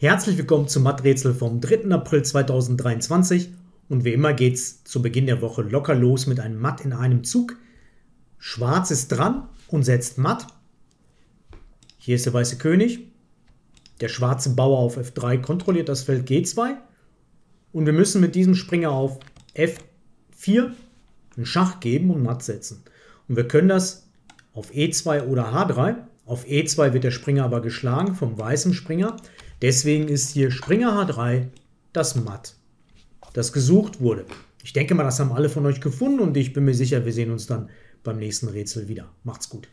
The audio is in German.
Herzlich willkommen zum Matträtsel vom 3. April 2023 und wie immer geht's zu Beginn der Woche locker los mit einem Matt in einem Zug. Schwarz ist dran und setzt Matt. Hier ist der weiße König. Der schwarze Bauer auf F3 kontrolliert das Feld G2 und wir müssen mit diesem Springer auf F4 einen Schach geben und Matt setzen. Und wir können das auf E2 oder H3. Auf E2 wird der Springer aber geschlagen vom weißen Springer. Deswegen ist hier Springer H3 das Matt, das gesucht wurde. Ich denke mal, das haben alle von euch gefunden und ich bin mir sicher, wir sehen uns dann beim nächsten Rätsel wieder. Macht's gut.